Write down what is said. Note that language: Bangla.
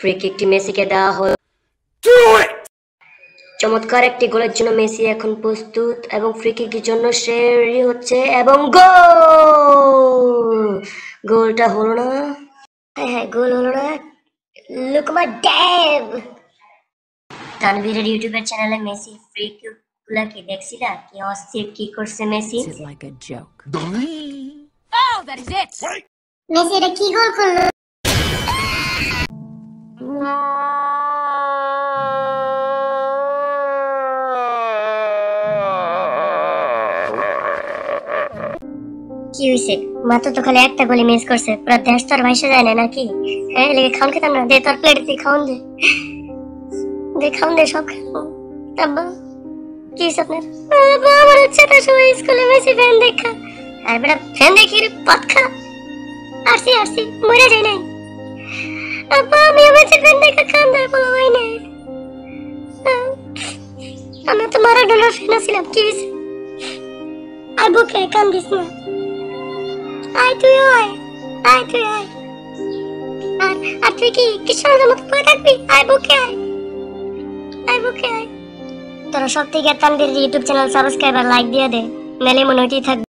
ফ্রি কিকটি মেসিকে দেওয়া হলো। চমৎকার একটি গোলের জন্য মেসি এখন প্রস্তুত এবং ফ্রি কিকের জন্য সে রেডি হচ্ছে এবং গোল! গোলটা হলো না। হ্যাঁ হ্যাঁ গোল হলো না। লুকমা ড্যাম তানভীরের ইউটিউবের চ্যানেলে মেসি ফ্রি কিকগুলা কি দেখছিলা কি অস্থির কি করছে মেসি? Joke. মেসি এটা কি গোল করল? কি হয়েছে মাত্র তো খালি একটা গোলি মিস করছে। পুরো দেশ তোর ভাইসে যায় না, নাকি? হ্যাঁ লেগে খাওন খেতাম না দে, তোর প্লেট দিয়ে খাওন দে। দে, খাওন দে, সব খাব আব্বা, কি আপনার? আব্বা, আমার হচ্ছে তো সবাই স্কুলে মেসি ফ্যান দেখা। আর বেটা ফ্যান দেখি পাত খা। আসি আসি মরে যাই নাই। আব্বা আমি মেসি ফ্যান দেখা বলো ভাই না আমি তো ছিলাম, কি হয়েছে আর বুকে কান্দিস না। আয় তুই, আয় আয় তুই, আয়। আর তুই কি কৃষ্ণের মতো পড়ে থাকবি? আয় বুকে আয় আয় বুকে আয়। তোরা সব থেকে তানবীর ইউটিউব চ্যানেল সাবস্ক্রাইব আর লাইক দিয়ে দে মেলে মনে থাকবে।